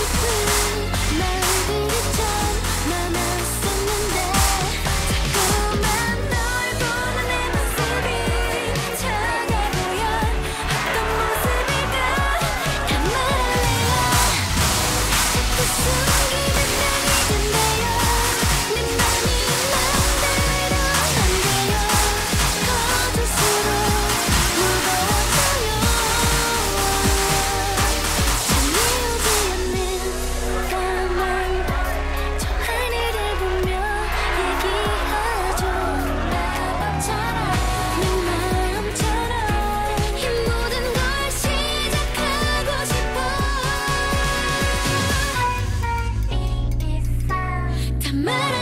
you feel Cámara